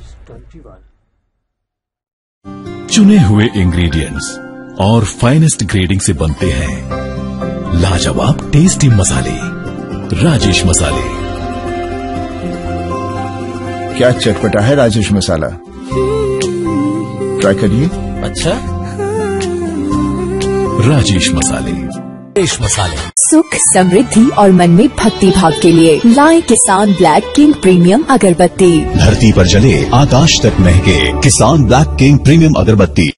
News 21 चुने हुए ingredients और फाइनेस्ट ग्रेडिंग से बनते हैं लाजवाब टेस्टी मसाले राजेश मसाले। क्या चटपटा है राजेश मसाला? ट्राई करिए। अच्छा राजेश मसाले। देश मसाले। सुख समृद्धि और मन में भक्ति भाव के लिए लाए किसान ब्लैक किंग प्रीमियम अगरबत्ती। धरती पर जले आकाश तक महके किसान ब्लैक किंग प्रीमियम अगरबत्ती।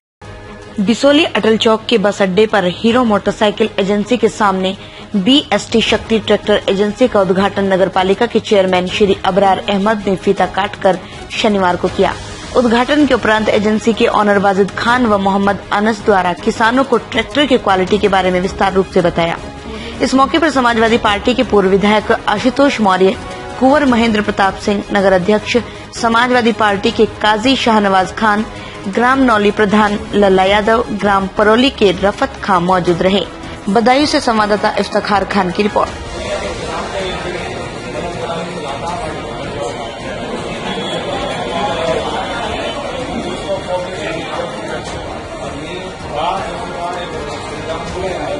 बिसोली अटल चौक के बस अड्डे पर हीरो मोटरसाइकिल एजेंसी के सामने बीएसटी शक्ति ट्रैक्टर एजेंसी का उद्घाटन नगर पालिका के चेयरमैन श्री अबरार अहमद ने फीता काटकर शनिवार को किया। उद्घाटन के उपरांत एजेंसी के ऑनर वाजिद खान व मोहम्मद अनस द्वारा किसानों को ट्रैक्टर की क्वालिटी के बारे में विस्तार रूप से बताया। इस मौके पर समाजवादी पार्टी के पूर्व विधायक आशुतोष मौर्य, कुंवर महेंद्र प्रताप सिंह, नगर अध्यक्ष समाजवादी पार्टी के काजी शाहनवाज खान, ग्राम नौली प्रधान लल्ला यादव, ग्राम परोली के रफत खां मौजूद रहे। बदायूं से संवाददाता इफ्तार खान की रिपोर्ट। Amen.